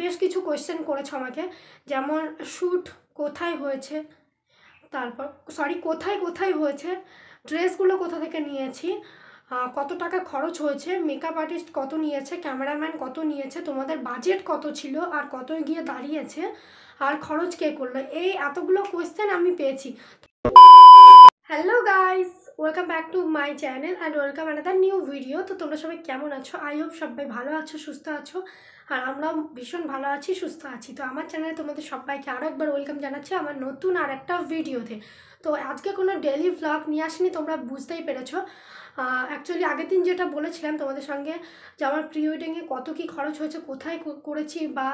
বেশ কিছু কোয়েশ্চেন করেছ আমাকে। যেমন শ্যুট কোথায় হয়েছে? তারপর সরি কোথায় কোথায় হয়েছে? ড্রেসগুলো কোথা থেকে নিয়েছি? কত টাকা খরচ হয়েছে? মেকআপ আর্টিস্ট কত নিয়েছে? ক্যামেরাম্যান কত নিয়েছে? তোমাদের বাজেট কত ছিল? আর কত গিয়ে দাঁড়িয়েছে? আর খরচ কে করল? এই এতগুলো কোয়েশ্চেন আমি পেয়েছি। Hello guys welcome back to my channel and welcome another new video তো তোমরা সবাই কেমন আছো? আই হোপ সবাই ভালো আছো, সুস্থ আছো। আর আমরাও ভীষণ ভালো আছি, সুস্থ আছি। তো আমার চ্যানেলে তোমাদের সবাইকে আরও একবার ওয়েলকাম জানাচ্ছি আমার নতুন আর একটা ভিডিওতে তো আজকে কোনো ডেলি ভ্লগ নিয়ে আসিনি, তোমরা বুঝতেই পেরেছ। অ্যাকচুয়ালি আগের দিন যেটা বলেছিলাম তোমাদের সঙ্গে যে আমার প্রি ওয়েডিংয়ে কত কী খরচ হয়েছে, কোথায় করেছি বা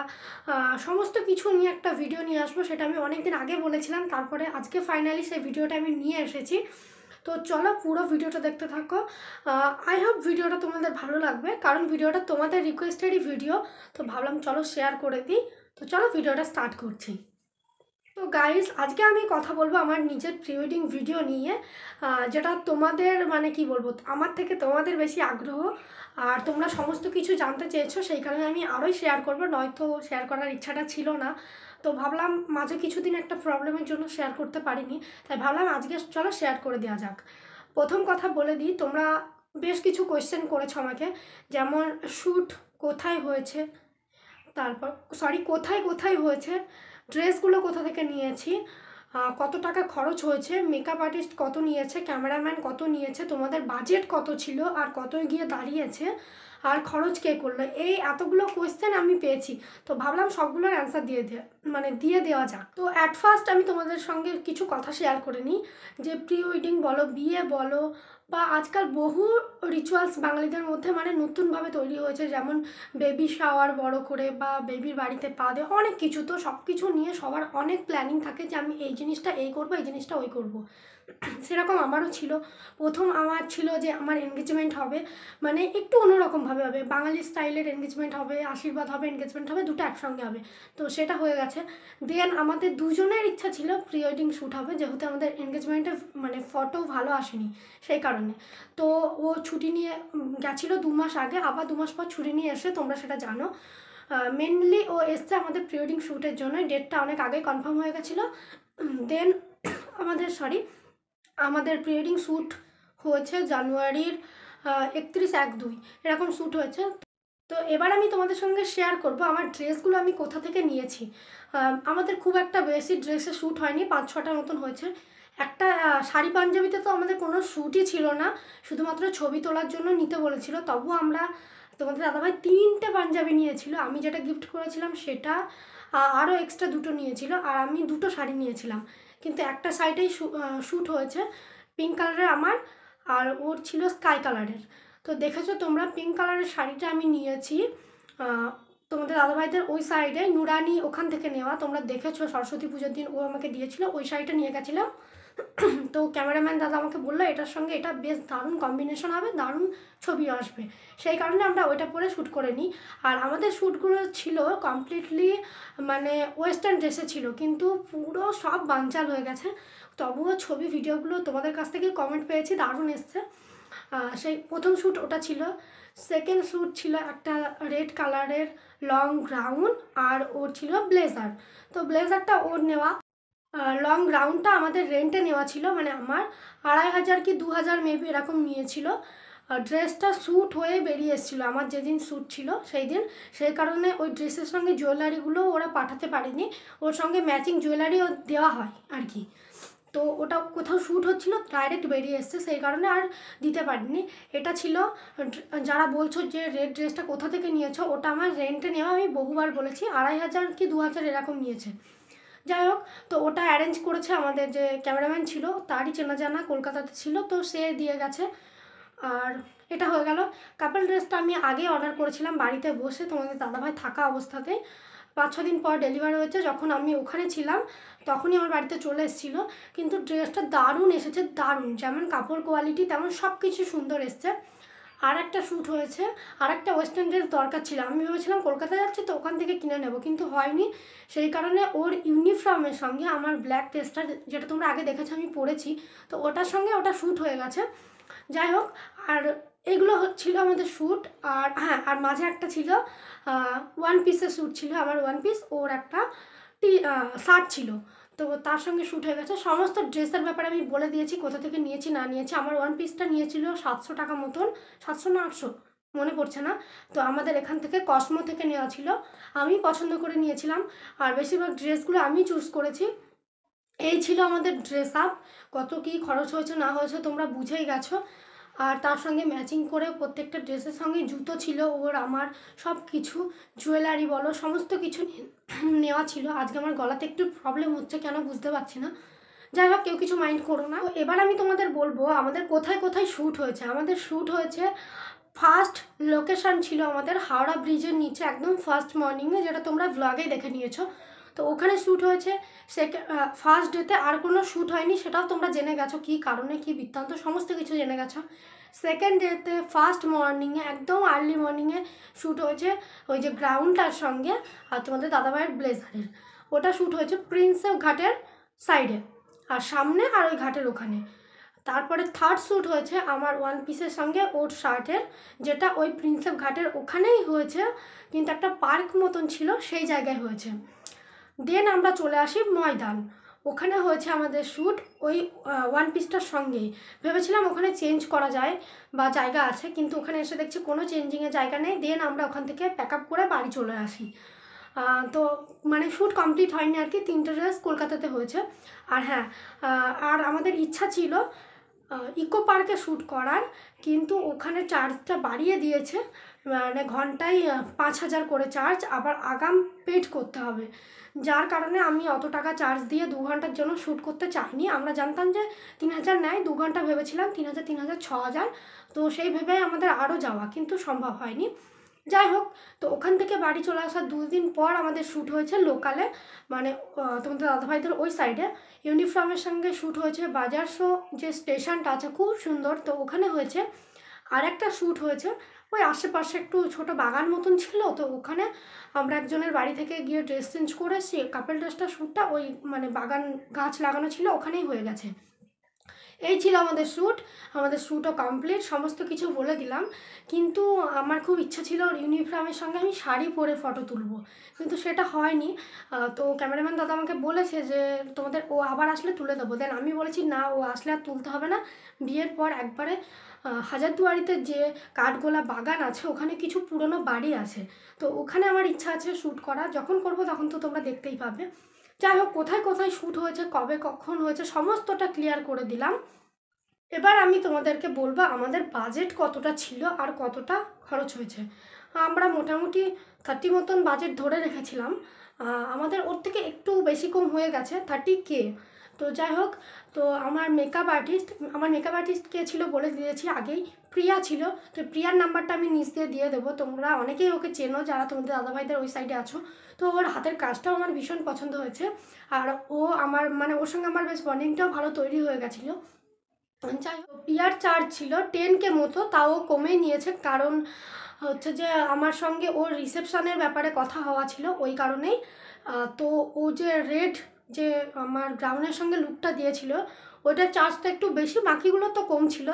সমস্ত কিছু নিয়ে একটা ভিডিও নিয়ে আসব, সেটা আমি অনেক দিন আগে বলেছিলাম। তারপরে আজকে ফাইনালি সেই ভিডিওটা আমি নিয়ে এসেছি। তো চলো পুরো ভিডিওটা দেখতে থাকো। আই হোপ ভিডিওটা তোমাদের ভালো লাগবে, কারণ ভিডিওটা তোমাদের রিকোয়েস্টেডই ভিডিও তো ভাবলাম চলো শেয়ার করে দিই। তো চলো ভিডিওটা স্টার্ট করছি। তো গাইস আজকে আমি কথা বলব আমার নিজের প্রি ওয়েডিং ভিডিও নিয়ে যেটা তোমাদের মানে কি বলব, আমার থেকে তোমাদের বেশি আগ্রহ, আর তোমরা সমস্ত কিছু জানতে চেয়েছো, সেই কারণে আমি আরোই শেয়ার করব, নয়তো শেয়ার করার ইচ্ছাটা ছিল না। তো ভাবলাম মাঝে কিছুদিন একটা প্রবলেমের জন্য শেয়ার করতে পারিনি, তাই ভাবলাম আজকে চলো শেয়ার করে দেওয়া যাক। প্রথম কথা বলে দিই, তোমরা বেশ কিছু কোয়েশ্চেন করেছ আমাকে, যেমন শ্যুট কোথায় হয়েছে, তারপর সরি কোথায় কোথায় হয়েছে, ড্রেসগুলো কোথা থেকে নিয়েছি কত টাকা খরচ হয়েছে মেকআপ আর্টিস্ট কত নিয়েছে ক্যামেরাম্যান কত নিয়েছে, তোমাদের বাজেট কত ছিল, আর কত গিয়ে দাঁড়িয়েছে আর খরচ কে করল? এই এতগুলো কোয়েশ্চেন আমি পেয়েছি। তো ভাবলাম সবগুলোর অ্যান্সার দিয়ে দে মানে দিয়ে দেওয়া যাক। তো অ্যাট ফার্স্ট আমি তোমাদের সঙ্গে কিছু কথা শেয়ার করে নিই। যে প্রি ওয়েডিং বলো, বিয়ে বলো, বা আজকাল বহু রিচুয়ালস বাঙালিদের মধ্যে মানে নতুনভাবে তৈরি হয়েছে। যেমন বেবি শাওয়ার বড় করে বা বেবির বাড়িতে পা দেওয়া অনেক কিছু। তো সব কিছু নিয়ে সবার অনেক প্ল্যানিং থাকে যে আমি এই জিনিসটা এই করব, এই জিনিসটা ওই করব। সেরকম আমারও ছিল। প্রথম আমার ছিল যে আমার এনগেজমেন্ট হবে মানে একটু অন্যরকমভাবে হবে। বাঙালি স্টাইলের এনগেজমেন্ট হবে, আশীর্বাদ হবে এনগেজমেন্ট হবে, দুটো একসঙ্গে হবে। তো সেটা হয়ে গেছে। দেন আমাদের দুজনের ইচ্ছা ছিল প্রি ওয়েডিং শ্যুট হবে, যেহেতু আমাদের এনগেজমেন্টের মানে ফটো ভালো আসেনি সেই কারণে। তো ও ছুটি নিয়ে গেছিল দু মাস আগে, আবার দু মাস পর ছুটি নিয়ে এসে তোমরা সেটা জানো। মেনলি ও এসছে আমাদের প্রি ওয়েডিং শ্যুটের জন্য ডেটটা অনেক আগেই কনফার্ম হয়ে গেছিল। দেন আমাদের সরি আমাদের প্রি ওয়েডিং শ্যুট হয়েছে জানুয়ারির একত্রিশ এক দুই। এরকম শ্যুট হয়েছে। তো এবার আমি তোমাদের সঙ্গে শেয়ার করব আমার ড্রেসগুলো আমি কোথা থেকে নিয়েছি। আমাদের খুব একটা বেশি ড্রেসে শ্যুট হয়নি, পাঁচ ছটার মতন হয়েছে। একটা শাড়ি পাঞ্জাবিতে তো আমাদের কোনো শ্যুটই ছিল না। শুধুমাত্র ছবি তোলার জন্য নিতে বলেছিল। তবু আমরা তোমাদের দাদাভাই তিনটে পাঞ্জাবি নিয়েছিল। আমি যেটা গিফট করেছিলাম সেটা আরও এক্সট্রা দুটো নিয়েছিল। আর আমি দুটো শাড়ি নিয়েছিলাম। কিন্তু একটা সাইডেই শ্যুট হয়েছে পিঙ্ক কালারের আমার আর ওর ছিল স্কাই কালারের তো দেখেছ তোমরা পিঙ্ক কালারের শাড়িটা আমি নিয়েছি তোমাদের দাদাভাইদের ওই সাইডে নুরানি ওখান থেকে নেওয়া। তোমরা দেখেছ, সরস্বতী পুজোর দিন ও আমাকে দিয়েছিল, ওই শাড়িটা নিয়ে গেছিলাম। তো ক্যামেরাম্যান দাদা আমাকে বলল, এটার সঙ্গে এটা বেশ দারুণ কম্বিনেশন হবে, দারুণ ছবিও আসবে। সেই কারণে আমরা ওইটা পরে শ্যুট করে নিই। আর আমাদের শ্যুটগুলো ছিল কমপ্লিটলি মানে ওয়েস্টার্ন ড্রেসে ছিল, কিন্তু পুরো সব বানচাল হয়ে গেছে। তবুও ছবি ভিডিওগুলো তোমাদের কাছ থেকে কমেন্ট পেয়েছি, দারুণ এসছে। সেই প্রথম শ্যুট ওটা ছিল। সেকেন্ড শ্যুট ছিল একটা রেড কালারের লং গ্রাউন আর ওর ছিল ব্লেজার তো ব্লেজারটা ওর নেওয়া লং গ্রাউন্ডটা আমাদের রেন্টে নেওয়া ছিল মানে আমার আড়াই হাজার কি দু হাজার মেবি এরকম নিয়েছিল। ড্রেসটা শ্যুট হয়ে বেরিয়ে এসেছিল, আমার যেদিন শ্যুট ছিল সেই দিন। সেই কারণে ওই ড্রেসের সঙ্গে জুয়েলারিগুলো ওরা পাঠাতে পারেনি। ওর সঙ্গে ম্যাচিং জুয়েলারিও দেওয়া হয় আর কি। তো ওটা কোথাও শ্যুট হচ্ছিল ডাইরেক্ট বেরিয়ে এসছে, সেই কারণে আর দিতে পারিনি। এটা ছিল, যারা বলছো যে রেড ড্রেসটা কোথা থেকে নিয়েছো, ওটা আমার রেন্টে নেওয়া, আমি বহুবার বলেছি, আড়াই হাজার কি দু হাজার এরকম নিয়েছে। যাই হোক, তো ওটা অ্যারেঞ্জ করেছে আমাদের যে ক্যামেরাম্যান ছিল, তারই চেনা জানা কলকাতাতে ছিল, তো সে দিয়ে গেছে। আর এটা হয়ে গেল। কাপল ড্রেসটা আমি আগে অর্ডার করেছিলাম বাড়িতে বসে, তোমাদের দাদাভাই থাকা অবস্থাতেই। পাঁচ ছ দিন পর ডেলিভারি হয়েছে। যখন আমি ওখানে ছিলাম, তখনই আমার বাড়িতে চলে এসেছিল। কিন্তু ড্রেসটা দারুণ এসেছে, দারুণ। যেমন কাপড় কোয়ালিটি তেমন সব কিছু সুন্দর এসছে। আর একটা শ্যুট হয়েছে আর একটা ওয়েস্টার্ন ড্রেস দরকার ছিল। আমি ভেবেছিলাম কলকাতা যাচ্ছি তো ওখান থেকে কিনে নেব, কিন্তু হয়নি। সেই কারণে ওর ইউনিফর্মের সঙ্গে আমার ব্ল্যাক ড্রেসটা যেটা তোমরা আগে দেখেছ, আমি পরেছি। তো ওটার সঙ্গে ওটা শ্যুট হয়ে গেছে। যাই হোক, আর এইগুলো হ- ছিল আমাদের শ্যুট আর হ্যাঁ আর মাঝে একটা ছিল ওয়ান পিসের শ্যুট ছিল আমার ওয়ান পিস ওর একটা টি শার্ট ছিল। তো তার সঙ্গে শ্যুট হয়ে গেছে। সমস্ত ড্রেসের ব্যাপারে আমি বলে দিয়েছি, কোথা থেকে নিয়েছি, না নিয়েছি। আমার ওয়ান পিসটা নিয়েছিল সাতশো টাকা মতন, সাতশো না আটশো, মনে পড়ছে না। তো আমাদের এখান থেকে কসমো থেকে নেওয়া ছিল। আমি পছন্দ করে নিয়েছিলাম। আর বেশিরভাগ ড্রেসগুলো আমি চুজ করেছি। এই ছিল আমাদের ড্রেস আপ কত কী খরচ হয়েছে, না হয়েছে তোমরা বুঝেই গেছো। আর তার সঙ্গে ম্যাচিং করে প্রত্যেকটা ড্রেসের সঙ্গে জুতো ছিল ওর, আমার সব কিছু জুয়েলারি বলো, সমস্ত কিছু নেওয়া ছিল। আজকে আমার গলাতে একটু প্রবলেম হচ্ছে, কেন বুঝতে পারছি না। যাই হোক, কেউ কিছু মাইন্ড করো না। এবার আমি তোমাদের বলব, আমাদের কোথায় কোথায় শ্যুট হয়েছে? আমাদের শ্যুট হয়েছে ফার্স্ট লোকেশান ছিল আমাদের হাওড়া ব্রিজের নিচে, একদম ফার্স্ট মর্নিংয়ে যেটা তোমরা ব্লগে দেখে নিয়েছো। তো ওখানে শ্যুট হয়েছে। সেকেন্ড ফার্স্ট ডেতে আর কোনো শ্যুট হয়নি, সেটাও তোমরা জেনে গেছো কী কারণে, কী বৃত্তান্ত, সমস্ত কিছু জেনে গেছো। সেকেন্ড ডেতে ফার্স্ট মর্নিংয়ে একদম আর্লি মর্নিংয়ে শ্যুট হয়েছে ওই যে গ্রাউন্ডটার সঙ্গে আর তোমাদের দাদাভাইয়ের ব্লেজারের ওটা শ্যুট হয়েছে প্রিন্সেপ ঘাটের সাইডে আর সামনে আর ওই ঘাটের ওখানে। তারপরে থার্ড শ্যুট হয়েছে আমার ওয়ান পিসের সঙ্গে ওর শার্টের যেটা ওই প্রিন্সেপ ঘাটের ওখানেই হয়েছে। কিন্তু একটা পার্ক মতন ছিল, সেই জায়গায় হয়েছে। দেন আমরা চলে আসি ময়দান। ওখানে হয়েছে আমাদের শ্যুট, ওই ওয়ান পিসটার সঙ্গে ভেবেছিলাম ওখানে চেঞ্জ করা যায় বা জায়গা আছে, কিন্তু ওখানে এসে দেখছি কোনো চেঞ্জিংয়ের জায়গা নেই। দেন আমরা ওখান থেকে প্যাক আপ করে বাড়ি চলে আসি। তো মানে শ্যুট কমপ্লিট হয়নি আর কি, তিনটে ড্রেস কলকাতাতে হয়েছে। আর হ্যাঁ আর আমাদের ইচ্ছা ছিল ইকো পার্কে শ্যুট করার, কিন্তু ওখানে চার্জটা বাড়িয়ে দিয়েছে। মানে ঘন্টায় পাঁচ হাজার করে চার্জ আবার আগাম পেড করতে হবে। যার কারণে আমি অত টাকা চার্জ দিয়ে দু ঘণ্টার জন্য শ্যুট করতে চাইনি। আমরা জানতাম যে তিন হাজার নেয়, দু ঘণ্টা ভেবেছিলাম, তিন হাজার তিন হাজার, ছ হাজার। তো সেই ভেবে আমাদের আরও যাওয়া, কিন্তু সম্ভব হয়নি। যাই হোক, তো ওখান থেকে বাড়ি চলে আসার দুদিন পর আমাদের শ্যুট হয়েছে লোকালে মানে তোমাদের দাদাভাইদের ওই সাইডে ইউনিফর্মের সঙ্গে শ্যুট হয়েছে বাজার শো যে স্টেশনটা আছে, খুব সুন্দর। তো ওখানে হয়েছে। আর একটা শ্যুট হয়েছে, ওই আশেপাশে একটু ছোট বাগান মতন ছিল। তো ওখানে আমরা একজনের বাড়ি থেকে গিয়ে ড্রেস চেঞ্জ করে কাপেল ড্রেসটা শ্যুটটা ওই মানে বাগান গাছ লাগানো ছিল, ওখানেই হয়ে গেছে। এই ছিল আমাদের শ্যুট, আমাদের শ্যুটও কমপ্লিট সমস্ত কিছু বলে দিলাম। কিন্তু আমার খুব ইচ্ছা ছিল ইউনিফর্মের সঙ্গে আমি শাড়ি পরে ফটো তুলবো, কিন্তু সেটা হয়নি। তো ক্যামেরাম্যান দাদা আমাকে বলেছে যে, তোমাদের ও আবার আসলে তুলে দেবো। দেন আমি বলেছি, না, ও আসলে আর তুলতে হবে না। বিয়ের পর একবারে হাজারদুয়ারিতে যে কাঠগোলা বাগান আছে, ওখানে কিছু পুরনো বাড়ি আছে। তো ওখানে আমার ইচ্ছা আছে শ্যুট করা। যখন করব তখন তো তোমরা দেখতেই পাবে। যাই হোক, কোথায় কোথায় শ্যুট হয়েছে, কবে কখন হয়েছে, সমস্তটা ক্লিয়ার করে দিলাম। এবার আমি তোমাদেরকে বলব আমাদের বাজেট কতটা ছিল আর কতটা খরচ হয়েছে। আমরা মোটামুটি থার্টি মতন বাজেট ধরে রেখেছিলাম। আমাদের ওর থেকে একটু বেশি কম হয়ে গেছে থার্টি কে তো যাই হোক, তো আমার মেকআপ আর্টিস্ট আমার মেকআপ আর্টিস্ট কে ছিল বলে দিয়েছি আগেই, প্রিয়া ছিল। তো প্রিয়ার নাম্বারটা আমি নিচ দিয়ে দিয়ে দেবো। তোমরা অনেকেই ওকে চেনো, যারা তোমাদের দাদাভাইদের ওই সাইডে আছো। তো ওর হাতের কাজটাও আমার ভীষণ পছন্দ হয়েছে। আর ও আমার মানে ওর সঙ্গে আমার বেশ বন্ডিংটাও ভালো তৈরি হয়ে গেছিল। যাই হোক পিয়ার চার্জ ছিল টেন কে মতো, তাও কমে নিয়েছে কারণ হচ্ছে যে আমার সঙ্গে ওর রিসেপশনের ব্যাপারে কথা হওয়া ছিল ওই কারণেই। তো ও যে রেড যে আমার ব্রাউনের সঙ্গে লুকটা দিয়েছিল, ওইটার চার্জটা একটু বেশি, বাকিগুলো তো কম ছিল।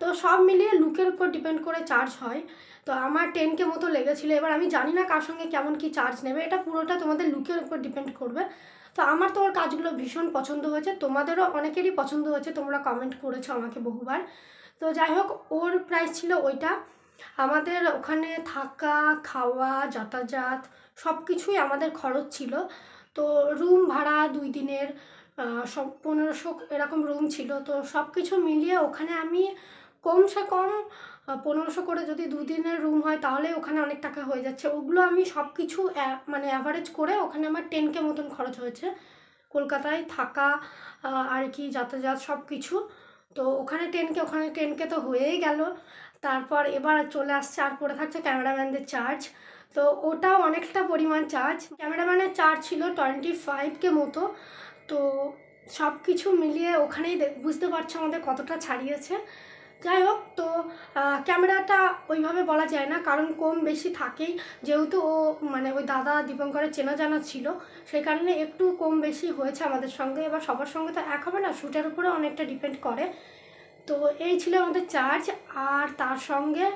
তো সব মিলিয়ে লুকের উপর ডিপেন্ড করে চার্জ হয়। তো আমার টেনকে মতো লেগেছিলো, এবার আমি জানি না কার সঙ্গে কেমন কি চার্জ নেবে, এটা পুরোটা তোমাদের লুকের উপর ডিপেন্ড করবে। তো আমার তো ওর কাজগুলো ভীষণ পছন্দ হয়েছে। তোমাদেরও অনেকেরই পছন্দ হয়েছে। তোমরা কমেন্ট করেছ আমাকে বহুবার। তো যাই হোক, ওর প্রাইস ছিল ওইটা। আমাদের ওখানে থাকা, খাওয়া, যাতায়াত সব কিছুই আমাদের খরচ ছিল। তো রুম ভাড়া দুই দিনের সব পনেরোশো এরকম রুম ছিল। তো সব কিছু মিলিয়ে ওখানে আমি কমসে কম পনেরোশো করে যদি দুদিনের রুম হয়, তাহলে ওখানে অনেক টাকা হয়ে যাচ্ছে। ওগুলো আমি সব কিছু মানে অ্যাভারেজ করে ওখানে আমার টেন কে মতন খরচ হয়েছে। কলকাতায় থাকা আর কি যাতায়াত সব কিছু তো ওখানে টেন কে ওখানে টেন কে তো হয়েই গেল। তারপর এবার চলে আসছে, আর পড়ে থাকছে ক্যামেরাম্যানদের চার্জ তো ওটাও অনেকটা পরিমাণ চার্জ ক্যামেরাম্যানের চার্জ ছিল টোয়েন্টি ফাইভ কে মতো। তো সব কিছু মিলিয়ে ওখানেই বুঝতে পারছ আমাদের কতটা ছাড়িয়েছে। যাই হোক, তো ক্যামেরাটা ওইভাবে বলা যায় না, কারণ কম বেশি থাকেই। যেহেতু ও মানে ওই দাদা দীপঙ্করের চেনা জানা ছিল, সেই কারণে একটু কম বেশি হয়েছে আমাদের সঙ্গে। এবার সবার সঙ্গে তো এক হবে না শ্যুটের উপরে অনেকটা ডিপেন্ড করে। তো এই ছিল আমাদের চার্জ আর তার সঙ্গে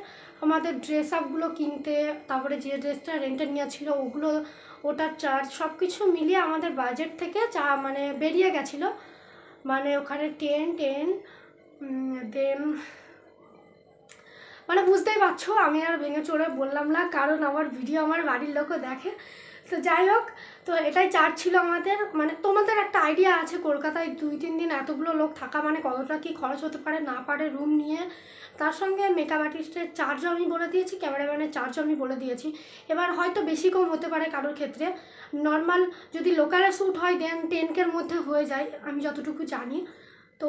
আমাদের ড্রেস আপগুলো কিনতে, তারপরে যে ড্রেসটা রেন্টে ছিল, ওগুলো, ওটার চার্জ সব কিছু মিলিয়ে আমাদের বাজেট থেকে চা মানে বেরিয়ে গেছিল। মানে ওখানে টেন টেন দেন মানে বুঝতেই পারছ, আমি আর ভেঙে চড়ে বললাম না, কারণ আমার ভিডিও আমার বাড়ির লোকও দেখে। তো যাই হোক, তো এটাই চার্জ ছিল আমাদের। মানে তোমাদের একটা আইডিয়া আছে, কলকাতায় দুই, তিন দিন এতগুলো লোক থাকা মানে কতটা কী খরচ হতে পারে, না পারে রুম নিয়ে। তার সঙ্গে মেকআপ আর্টিস্টের চার্জও আমি বলে দিয়েছি ক্যামেরাম্যানের চার্জও আমি বলে দিয়েছি। এবার হয়তো বেশি কম হতে পারে কারোর ক্ষেত্রে। নর্মাল যদি লোকালে শ্যুট হয় দেন টেনকের মধ্যে হয়ে যায়, আমি যতটুকু জানি। তো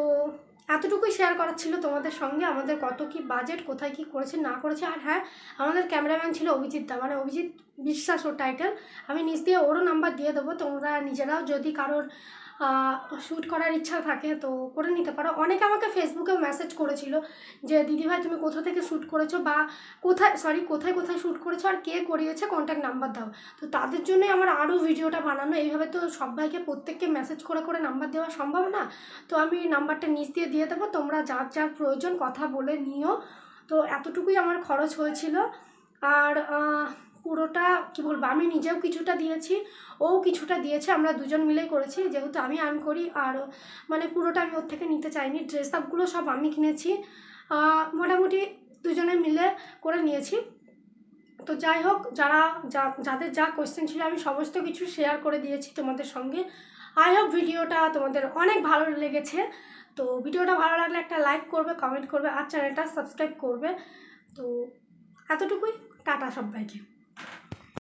এতটুকুই শেয়ার করার ছিল তোমাদের সঙ্গে, আমাদের কত কি বাজেট কোথায় কি করেছে, না করেছে, আর হ্যাঁ আমাদের ক্যামেরাম্যান ছিল অভিজিৎ দা মানে অভিজিৎ বিশ্বাস ও টাইটেল আমি নিজ দিয়ে ওরও নাম্বার দিয়ে দেবো, তোমরা নিজেরাও যদি কারোর শ্যুট করার ইচ্ছা থাকে, তো করে নিতে পারো। অনেকে আমাকে ফেসবুকেও মেসেজ করেছিল যে দিদিভাই তুমি কোথা থেকে শ্যুট করেছ বা কোথায় সরি কোথায় কোথায় শ্যুট করেছ আর কে করিয়েছে? কন্ট্যাক্ট নাম্বার দাও। তো তাদের জন্যই আমার আরও ভিডিওটা বানানো। এইভাবে তো সবাইকে প্রত্যেককে মেসেজ করে করে নাম্বার দেওয়া সম্ভব না। তো আমি নাম্বারটা নিচ দিয়ে দিয়ে দেবো। তোমরা যার যার প্রয়োজন কথা বলে নিও। তো এতটুকুই আমার খরচ হয়েছিল। আর পুরোটা কী বলব, আমি নিজেও কিছুটা দিয়েছি, ও কিছুটা দিয়েছে, আমরা দুজন মিলেই করেছি, যেহেতু আমি আর্ন করি, আর মানে পুরোটা আমি ওর থেকে নিতে চাইনি ড্রেস আপগুলো সব আমি কিনেছি মোটামুটি দুজনে মিলে করে নিয়েছি। তো যাই হোক, যারা, যা, যাদের যা কোয়েশ্চেন ছিল, আমি সমস্ত কিছু শেয়ার করে দিয়েছি তোমাদের সঙ্গে। আই হোপ ভিডিওটা তোমাদের অনেক ভালো লেগেছে। তো ভিডিওটা ভালো লাগলে একটা লাইক করবে কমেন্ট করবে, আর চ্যানেলটা সাবস্ক্রাইব করবে। তো এতটুকুই, টাটা সবাইকে।